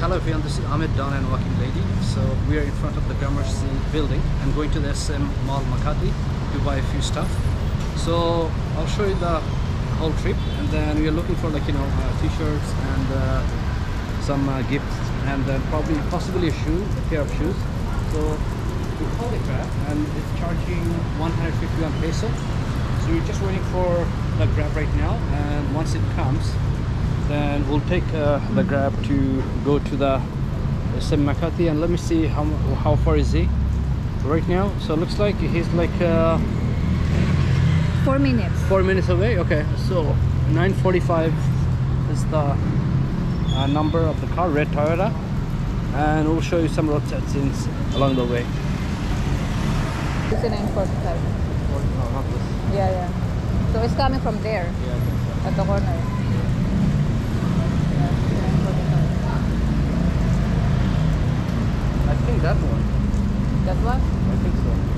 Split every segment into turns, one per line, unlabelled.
Hello everyone, this is Ahmed Don and Walking Lady. So we are in front of the Gramercy building I'm going to the SM Mall Makati to buy a few stuff. So I'll show you the whole trip and then we are looking for like you know uh, t-shirts and uh, some uh, gifts and then probably possibly a shoe, a pair of shoes. So we call a Grab and it's charging 151 peso. So we're just waiting for the Grab right now and once it comes then we'll take uh, the grab to go to the SM Makati and let me see how how far is he right now so it looks like he's like uh,
Four minutes.
four minutes away okay so 945 is the uh, number of the car red Toyota and we'll show you some road scenes along the way
It's a 945.
no, not this.
Yeah, yeah. So it's coming from there
Yeah, I think so.
at the corner.
That one
That one?
I think so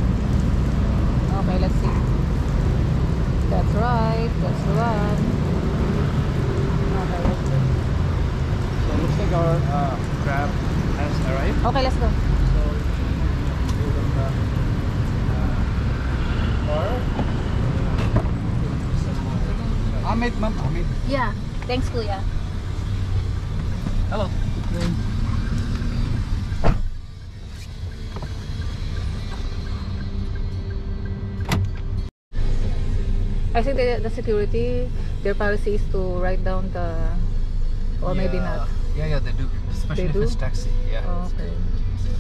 I think the, the security, their policy is to write down the, or maybe not.
Yeah, yeah, they do. Especially
They
if it's taxi. Yeah.
Oh, okay.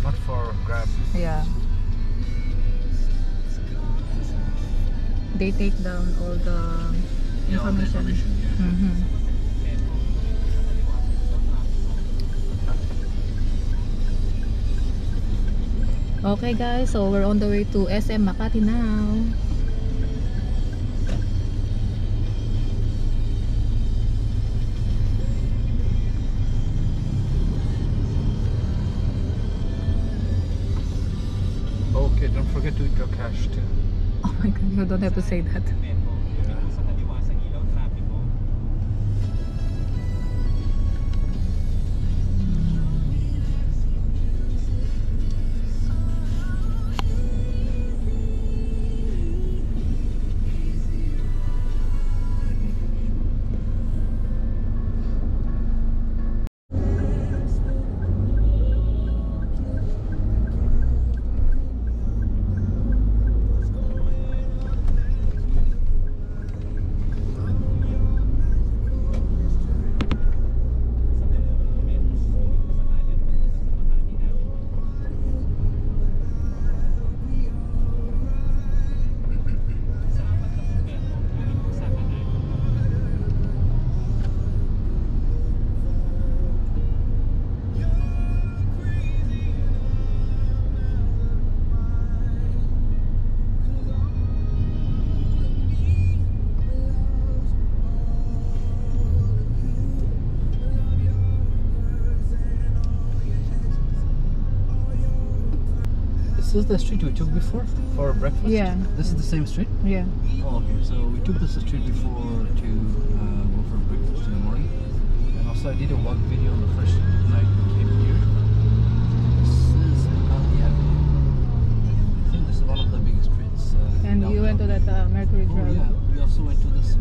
Not for Grab.
Yeah. They take down all the
Yeah, all the
information.
information, yeah.
Mhm. Okay guys, so we're on the way to SM Makati now.
Forget to withdraw cash too.
Oh my god, you don't have to say that.
This is the street we took before for breakfast?
Yeah.
This is the same street?
Yeah.
Oh, okay. So we took this street before to uh, go for breakfast in the morning. And also I did a walk video on the first night we came here. This is Makati Avenue. I think this is one of the biggest streets. Uh,
And you went to that uh, Mercury
Oh
Drive.
yeah, we also went to this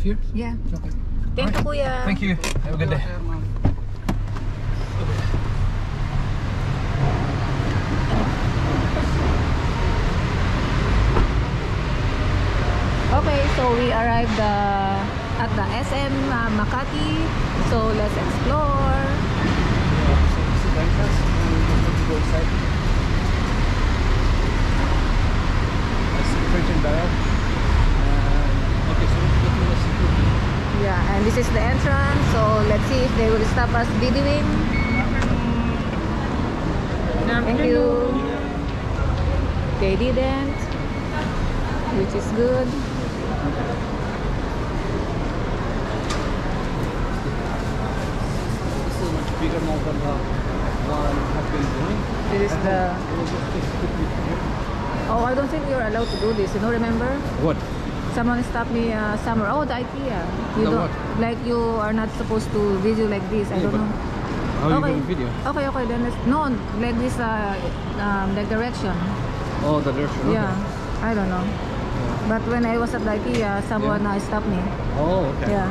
here?
Yeah.
Okay.
Thank you.
Thank you. Have a good day.
Okay, so we arrived uh, at the SM uh, Makati. So let's explore.
Let's go inside. Let's.
yeah and this is the entrance so let's see if they will stop us videoing. Thank you. They didn't which is good.
This is much bigger now than the one has been doing.
This is the oh i don't think you're allowed to do this you know remember?
What?
someone stopped me uh, somewhere. Oh, the IKEA. You
the
don't
what?
like you are not supposed to video like this.
Yeah,
I
don't
know.
How
okay.
you video?
Okay, okay. Then let's no like this uh, um, the direction.
Oh, the direction. Okay.
Yeah, I don't know. Yeah. But when I was at the IKEA, uh, someone yeah. uh, stopped me.
Oh, okay.
Yeah.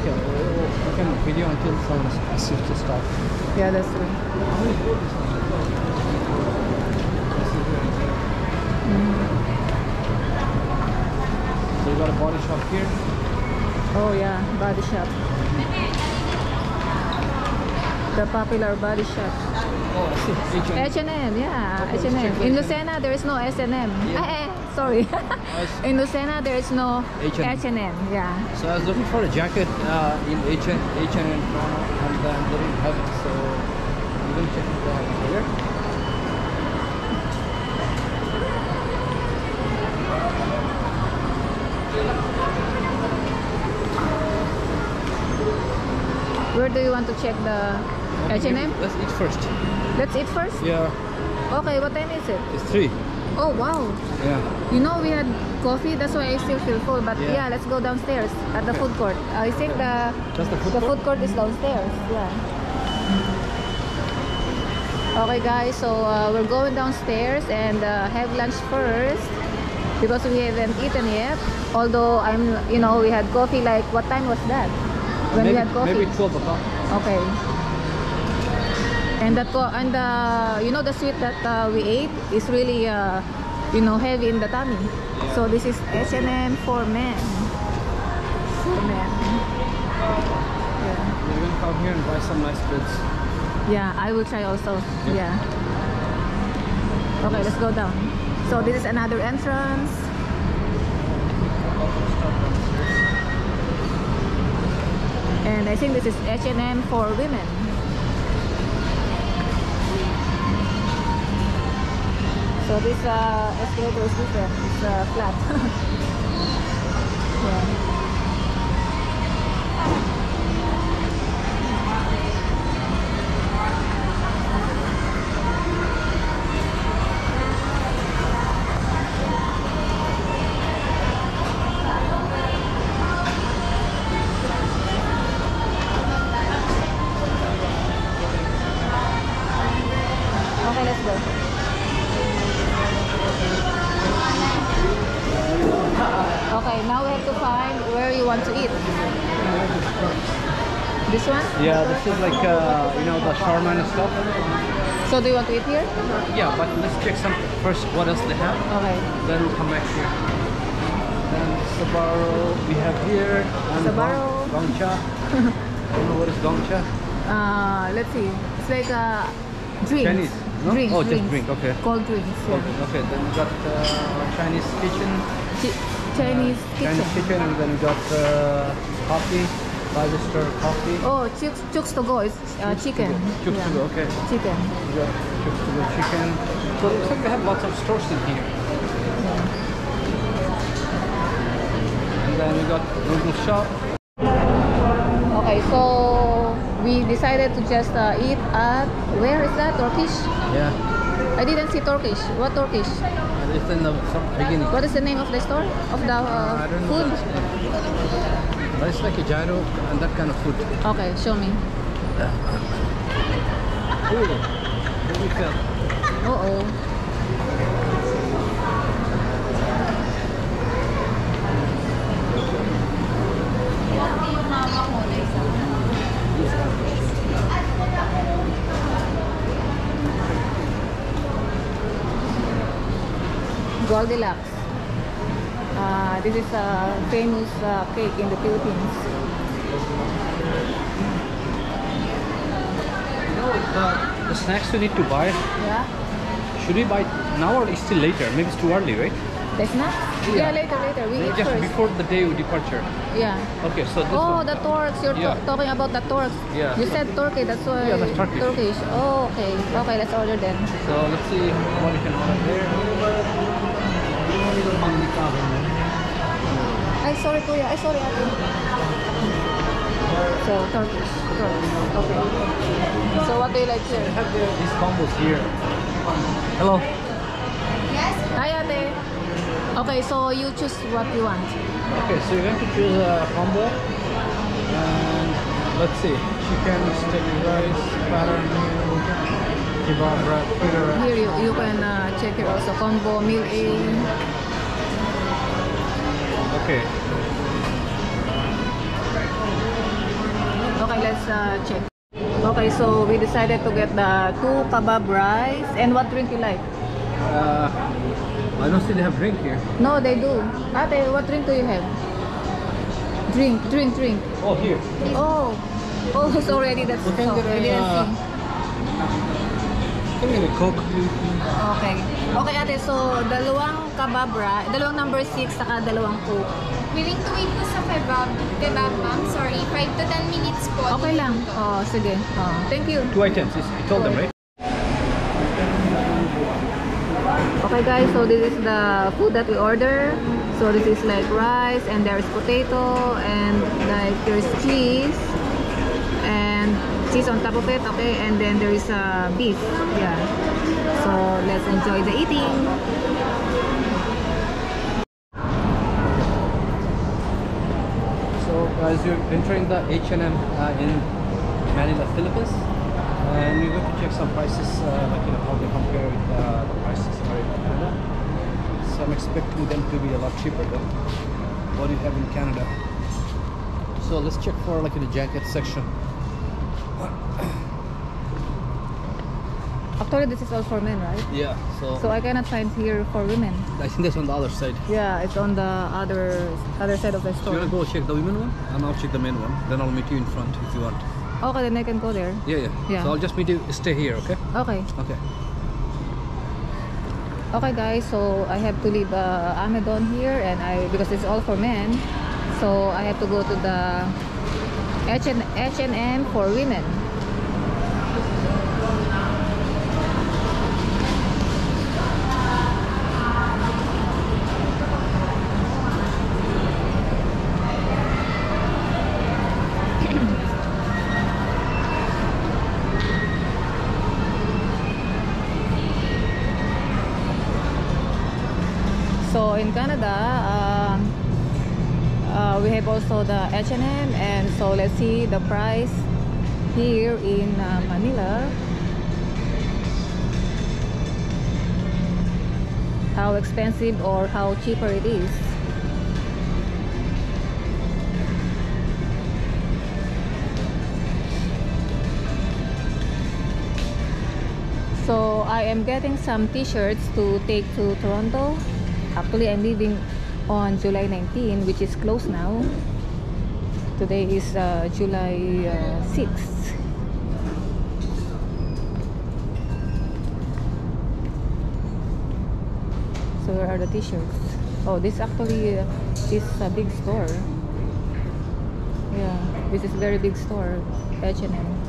Okay, I can video until someone asks you to stop.
Yeah, that's true.
Got a body shop here.
Oh yeah, body shop. The popular body shop.
Oh, I see. H&M.
H&M, yeah,
Okay,
H&M. In
H&M.
Lucena, there is no S&M.
Yeah.
Eh, eh, sorry. In Lucena, there is no
H&M.
H&M. Yeah.
So I was looking for a jacket uh, in H and H and M and then they didn't have it. So I'm gonna check it out here.
Do you want to check the H&M?
Let's eat first.
Let's eat first.
Yeah,
Okay, what time is it?
it's three.
Oh wow.
Yeah.
You know we had coffee, that's why I still feel full. But
Yeah.
yeah, let's go downstairs at the food court. I think the
Just the food
the
court?
food court is downstairs. Yeah. Okay, guys. So uh, we're going downstairs and uh, have lunch first because we haven't eaten yet. Although I'm, you know, we had coffee. Like what time was that? When
maybe,
we had coffee.
Maybe 12 o'clock.
Okay. And that and the you know the sweet that uh, we ate is really uh, you know heavy in the tummy. So this is H&M for men. For men. Yeah.
We're gonna come here and buy some nice beds.
Yeah, I will try also.
Yeah.
Yeah. Okay, let's go down. So this is another entrance. And I think this is H&M for women. So this uh, escalator is different. It's uh, flat. yeah.
Is like uh, you know the shawarma and stuff.
So do you want to eat here?
Yeah, but let's check some first. What else they have?
Okay.
Then we'll come back here. Then Sbarro we have here. And. Gong- Gongcha. I don't know what is Gongcha.
Uh, let's see. It's like a drinks.
Chinese, no?
Drinks,
Oh, just drink, okay.
Cold drinks, yeah.
Okay, okay, then we got uh, Chinese kitchen.
Chi- Chinese kitchen.
Chinese kitchen, and then we got uh, coffee, five star coffee.
Oh, chooks, chooks to go. It's uh, chicken.
Chooks
yeah.
to go, okay.
Chicken.
Got chooks to go chicken. So it looks like they have lots of stores in here. And then we got noodle shop.
Okay, so we decided to just uh, eat at where is that Turkish?
Yeah,
I didn't see Turkish. What Turkish?
it's in the beginning.
What is the name of the store of the uh,
I don't know.
food?
That. But it's like a gyro and that kind of food.
Okay, show me.
Ooh, what we.
Uh oh. Goldilocks. Uh, this is a famous uh, cake in the Philippines.
You know, the, the snacks we need to buy,
Yeah.
should we buy now or is still later? Maybe it's too early, right?
The snacks?
Yeah.
Yeah, later, later. We eat
Just
first.
before the day of departure.
Yeah.
Okay, so this
Oh,
one.
the Turks. You're
Yeah.
talking about the Turks.
Yeah.
You said Turkey, that's why.
Yeah, that's Turkish.
Turkish. Oh, okay. Okay, let's order then.
So let's see what we can order there.
Ay, sorry kuya. Ay, sorry ate. So, Turkish. Turkish. Okay. So, what do you like
They
here?
have the, these combos here. Hello. Yes?
Hi ate. Okay, so you choose what you want.
Okay, so you're going to choose a combo. And let's see. chicken, sticky rice, pattern meal, kebab wrap, pita wrap.
Here you, you can uh, check here also combo meal A.
Okay.
Okay, let's uh, check. Okay, so we decided to get the two kebab rice and what drink you like?
Uh, I don't see they have drink here.
No, they do. Ate, what drink do you have? Drink, drink, drink.
Oh, here.
Oh, oh, it's already that's so,
get
didn't see.
Get a Coke?
Okay. Okay, ate, so dalawang kebab rice, dalawang number 6, saka dalawang coke.
Willing to wait po sa kebab, kebab ma'am. Sorry, 5 to 10 minutes po.
Okay lang. Oh, sige. Oh, thank you.
Two items. You you told them, right?
Okay guys, so this is the food that we order. So this is like rice and there's potato and like there's cheese and cheese on top of it, okay? And then there is uh, beef, yeah. So let's enjoy the eating.
So guys, you're entering the H&M uh, in Manila, Philippines, and we're going to check some prices, uh, like you know how they compare with uh, the prices here in Canada. So I'm expecting them to be a lot cheaper than what you have in Canada. So let's check for like in the jacket section.
Actually, this is all for men, right?
Yeah. So,
So I cannot find here for women.
I think that's on the other side.
Yeah, it's on the other other side of the
Do you
store.
wanna go check the women one, and I'll check the men one. Then I'll meet you in front if you want.
Okay, then I can go there.
Yeah, yeah.
Yeah.
So I'll just meet you. Stay here, okay?
Okay.
Okay.
Okay guys, so I have to leave uh, Amidon here and I because it's all for men. So I have to go to the H&M for women. See the price here in uh, Manila. How expensive or how cheaper it is. So I am getting some t-shirts to take to Toronto. Actually, I'm leaving on July 19, which is close now. Today is uh, July uh, 6th. So where are the t-shirts? Oh, this actually uh, is a big store. Yeah, this is a very big store, H&M.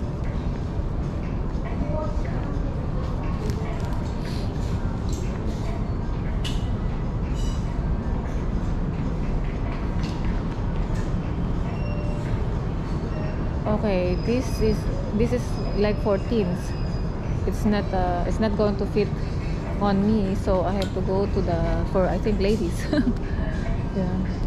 This is this is like for teens. It's not uh, it's not going to fit on me, so I have to go to the for I think ladies. yeah.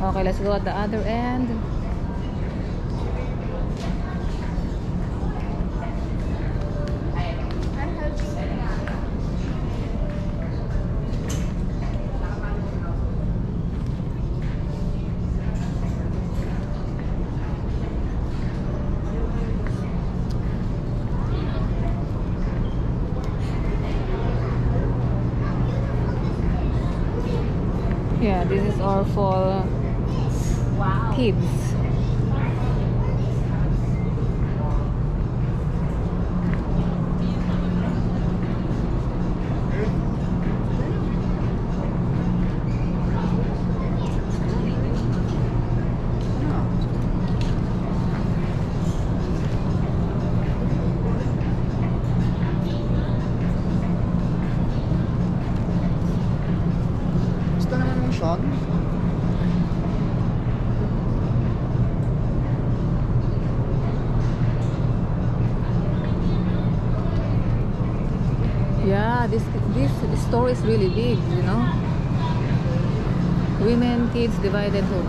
Okay, let's go at the other end. This store is really big, you know. Women, kids, divided home.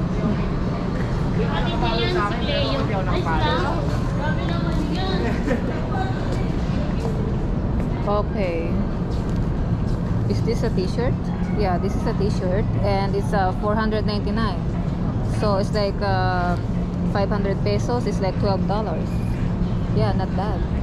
Okay. Is this a t-shirt? Yeah, this is a t-shirt and it's uh, 499. So it's like uh, 500 pesos. It's like $12. Yeah, not bad.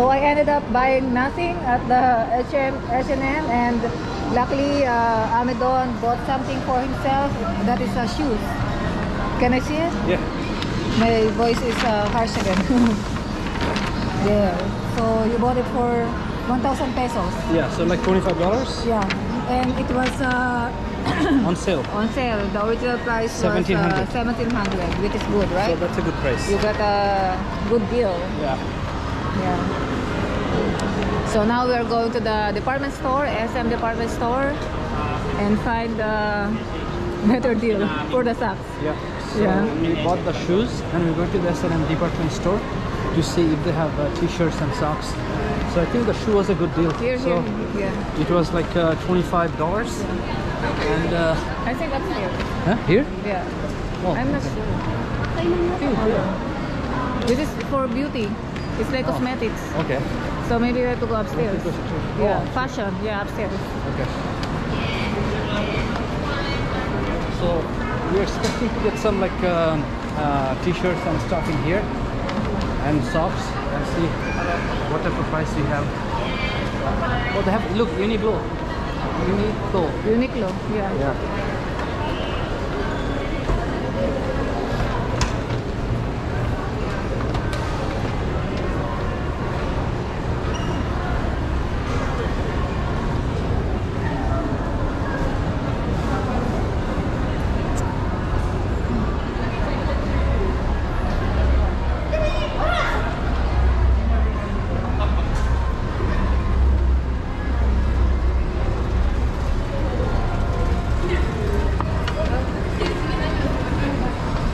So I ended up buying nothing at the H&M, and luckily uh, Amidon bought something for himself. That is uh, shoes. Can I see it?
Yeah.
My voice is uh, harsh again. yeah. So you bought it for 1,000 pesos.
Yeah, so like $25
Yeah. And it was uh,
on sale.
on sale. The original price was uh,
1700.
1700 which is good, right?
So that's a good price.
you got a good deal.
Yeah.
Yeah. So now we are going to the department store, SM department store, and find a better deal for the socks.
Yeah. So
Yeah.
we bought the shoes and we go to the SM department store to see if they have uh, t-shirts and socks. So I think the shoe was a good deal.
Here,
so
here, yeah.
it was like uh, $25 and uh,
I think that's here.
huh? here?
Yeah.
Oh,
I'm not sure. This is for beauty. It's like cosmetics.
Okay.
So maybe we have to go upstairs.
go upstairs.
Yeah,
Oh.
fashion. Yeah, upstairs.
Okay. So we're expecting to get some like um, uh, t-shirts and stuff in here and socks and see what type of price we have. Oh, they have look Uniqlo. Uniqlo.
Uniqlo. Yeah.
Yeah.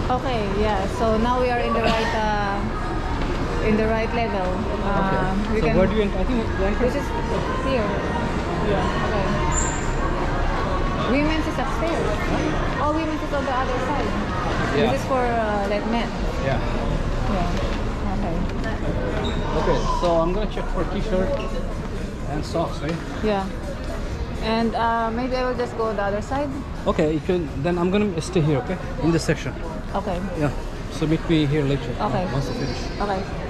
Okay. Yeah. So now we are in the right uh, in the right level.
Okay.
Um, we
so
can-
where do you? I think
This is here. Yeah. Okay. Women's is upstairs. Oh, women's is on the other side.
Yeah.
This is for uh, like men.
Yeah.
Yeah. Okay.
Okay. So I'm gonna check for t-shirt and socks, right?
Yeah. And uh, maybe I will just go the other side.
Okay. You can. Then I'm gonna stay here. Okay. In this section.
Okay.
Yeah. So meet me here later.
Okay.
Once I finish.
Okay.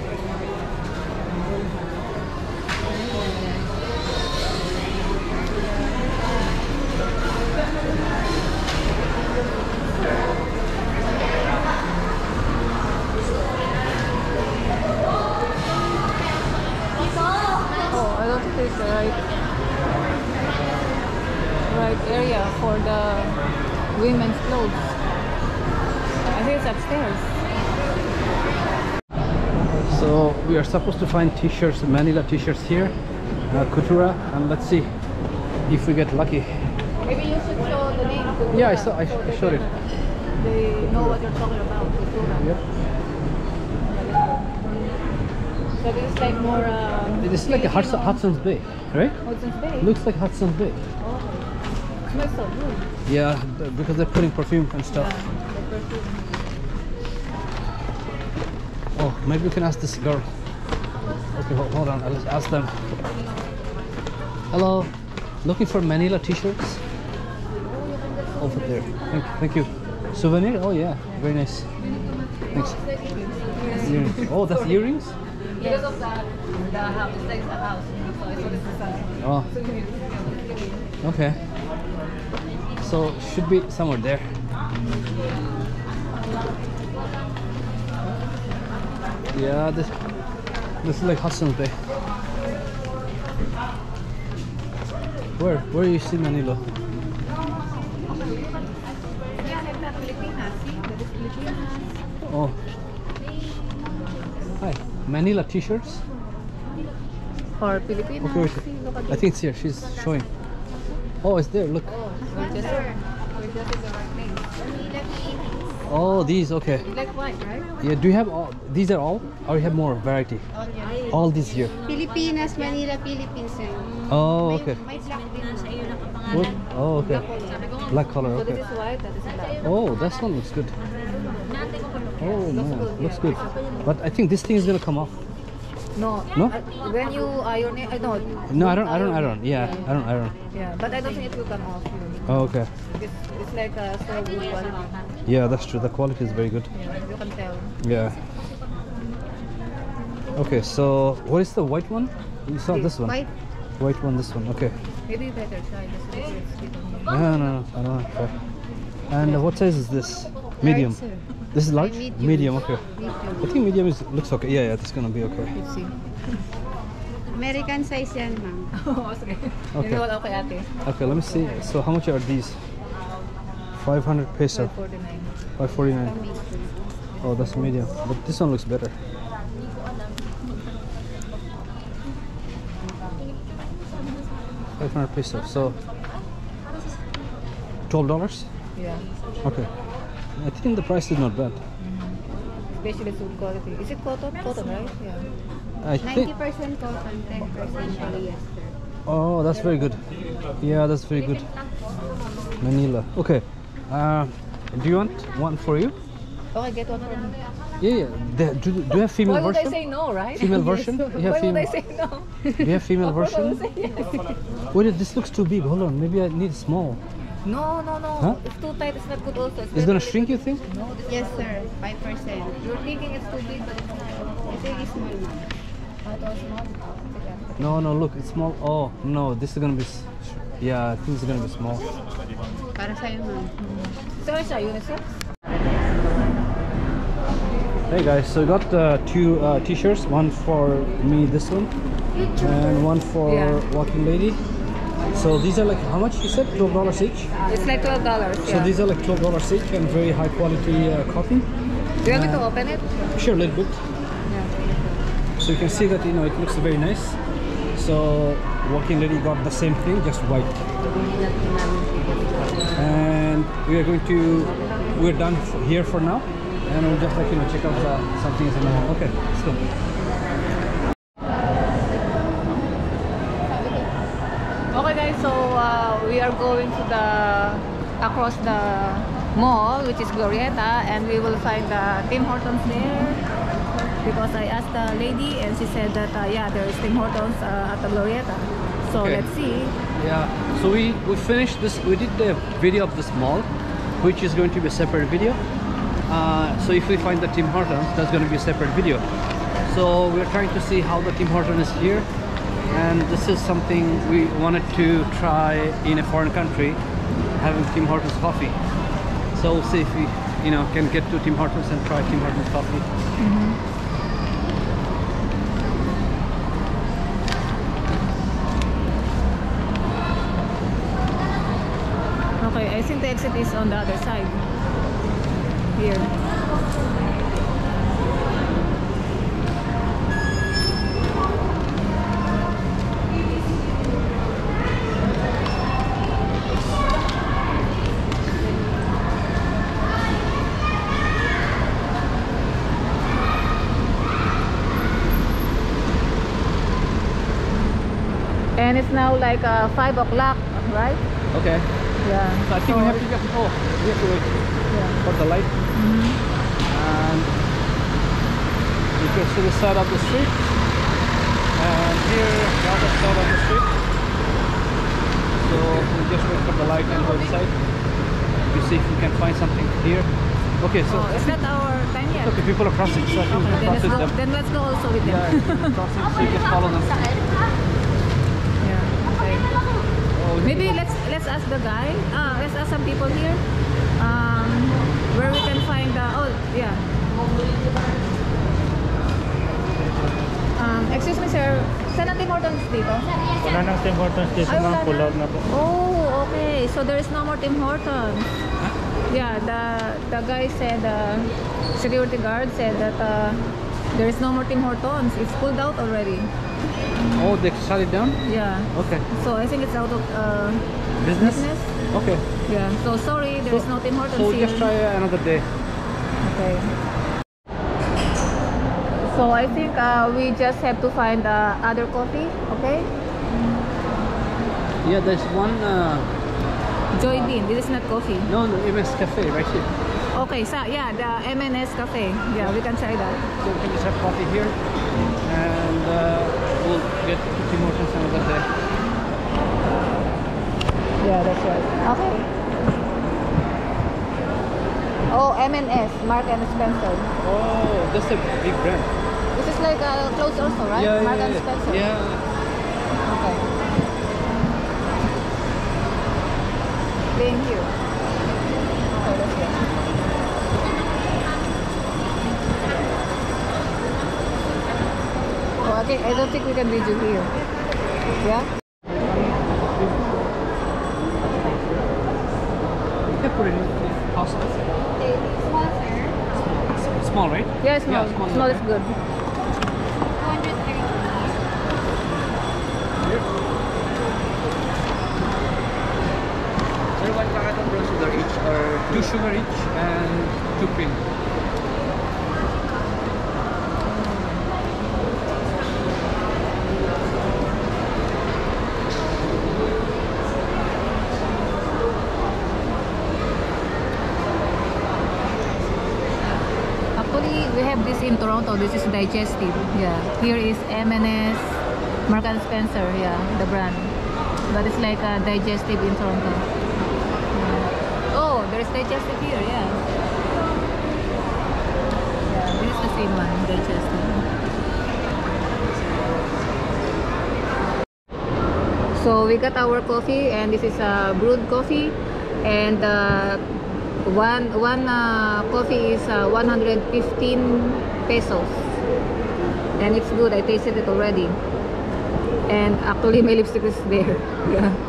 Supposed to find t-shirts, Manila t-shirts here, uh, Coutura, and let's see if we get lucky.
Maybe you should show the name.
Yeah, I saw. I, I showed it.
They know what you're talking about.
Yep.
So this is like more. Uh,
This is like a Hudson, Hudson's Bay, right?
Hudson's Bay.
Looks like Hudson's Bay.
Oh, smells so good.
Yeah, because they're putting perfume and stuff.
Yeah, perfume.
Oh, maybe we can ask this girl. Okay, hold, hold on. Let's ask them. Hello, looking for Manila t-shirts? Over there. Thank, thank you. Souvenir? Oh yeah, very nice. Thanks. Earrings. Oh, that's earrings?
Because of the the house, it's like a house. you know, So I thought this is a
Oh, okay. So should be somewhere there. Yeah, this this is like Hudson's Bay. Where? Where you see Manila?
Filipinas. See, that is Filipinas.
Oh. Hi. Manila t-shirts.
Or Filipinas.
Okay, wait.
See, look at
I think it's here. She's showing. Oh, it's there. Look.
We're just, we're just in the right place.
Oh, these. Okay.
You like white, right?
Yeah. Do you have all? These are all, or you have more variety? All these here.
Pilipinas, Manila, Philippines. yan.
Oh, okay.
May black din.
What? Oh, okay. Black color.
So this
Okay.
is white, that is black.
Oh, that one looks good. Oh man, looks good. But I think this thing is gonna come off.
No.
No?
Uh, when you iron it, I know.
No, I don't. I don't. I don't. Yeah, I don't. I don't.
Yeah, but I don't think it will come off.
Oh, okay.
It's, it's like a so good quality.
Yeah, that's true. The quality is very good.
Yeah, you can tell.
Yeah. Okay, so what is the white one? You saw this one.
White.
White one. This one. Okay.
Maybe better try this. This is different.
No, no, no. I don't want to. And uh, what size is this? Medium.
sir.
This is large.
medium.
Okay.
Medium.
I think medium is looks okay. Yeah, yeah. That's gonna be okay.
Let's see.
American size yan, ma'am.
Oh.
Okay.
Okay.
Okay, let me see. So how much are these? 500 peso.
549.
549. Oh, that's medium. But this one looks better. Five hundred peso. So twelve dollars.
Yeah.
Okay. I think the price is not bad. Mm-hmm.
Especially good quality. Is it cotton? Cotton, right? Yeah.
I
90% cotton, 10% polyester.
Oh, that's very good. Yeah, that's very good. Manila. Okay. Uh, do you want one for you?
Okay, get one for me.
Yeah, yeah. The- do, do you have female version?
Why would I say no, right?
Female version? You have
Why would I say no?
Do you have female
Of course I would
version?
say yes.
Wait, this looks too big. Hold on. Maybe I need small.
No, no, no.
Huh?
It's too tight. It's not good also.
It's gonna shrink, you think?
No,
Yes, sir. 5%.
You're thinking it's too big, but it's not.
It's really small, ma'am.
Oh, small. Okay.
No, no. Look, it's small. Oh no, this is gonna be. Yeah, I think it's gonna be small.
Para sa'yo, ma'am.
So, siya, unisex?
Hey guys, so I got uh, two uh, t-shirts. One for me, this one, and one for
Yeah.
walking lady. So these are like how much you said? Twelve dollars each.
It's like $12. Yeah.
So these are like twelve dollars each and very high quality uh, cotton.
Do you want me to open it?
Sure, a little bit.
Yeah.
So you can see that you know it looks very nice. So walking lady got the same thing, just white. And we are going to we're done here for now, and we'll just like you know check out uh, some things in the mall. Okay, let's go.
Okay guys, so uh, we are going to the across the mall, which is Glorieta, and we will find the Tim Hortons there. Because I asked the lady, and she said that uh, yeah, there is Tim Hortons uh, at the Glorieta. So
Okay.
let's see.
Yeah. So we we finished this. We did the video of this mall, which is going to be a separate video. Uh, so if we find the Tim Hortons, that's going to be a separate video. So we're trying to see how the Tim Hortons is here, and this is something we wanted to try in a foreign country, having Tim Hortons coffee. So we'll see if we, you know, can get to Tim Hortons and try Tim Hortons coffee.
Okay, I think the exit is on the other side. Here. And it's now like uh, 5 o'clock, right?
Okay.
Yeah.
So I think we have to get. Oh, we have to wait
Yeah.
for the light. Mm-hmm. And you can see the side of the street. And here, the other side of the street. So we just wait for the light and go inside. You see if we can find something here. Okay, so
Oh, it's not our time yet.
okay, people are crossing, so I think we can
then
cross
let's
with
go.
them.
Then let's go also with them.
Yeah, crossing, so you just follow them.
Yeah, okay.
Oh, we
Maybe let's let's ask the guy. Ah, let's ask some people here. Um, where we can find the. Oh, yeah. Um, excuse me, sir. Saan ang Tim Hortons dito?
Wala nang Tim Hortons dito
Ay,
mga pull out na po.
Oh, okay. So there is no more Tim Hortons. Yeah, the the guy said, uh, security guard said that uh, there is no more Tim Hortons. It's pulled out already.
Oh, they shut it down?
Yeah.
Okay.
So I think it's out of uh,
Business?
business.
Okay.
Yeah. So sorry, there is no Hortons
So just try another day.
Okay. So I think uh, we just have to find uh, other coffee. Okay.
Yeah, there's one. Uh,
Joy Bean. This is not coffee.
no, no, MS Cafe right here.
Okay. So yeah, the M&S Cafe. Yeah, we can try that.
So we can just have coffee here, and uh, we'll get Hortons another day.
Yeah, that's right. Okay. Oh, M&S, Mark and Spencer.
Oh, that's a big brand.
This is like uh, clothes also, right?
Yeah,
Mark
yeah,
and. Spencer.
Yeah.
Okay. Thank you. Okay, that's good. Oh, okay. I don't think we can read you here. Yeah?
You can put it in the pasta. Small, right?
Yeah, small.
Yeah, small is
small
okay.
is good.
230.
Sir, one packet of brown sugar each, or two sugar each, and two cream.
Actually, we have this in Toronto. This is digestive. Yeah. Here is M&S, Mark and Spencer. Yeah, the brand. But it's like a digestive in Toronto. Yeah. Oh, there's digestive here. Yeah. Yeah, this is the same one, digestive. So we got our coffee, and this is a brewed coffee, and uh, one one uh, coffee is uh, 115 pesos, and it's good. I tasted it already, and actually my lipstick is there. Yeah.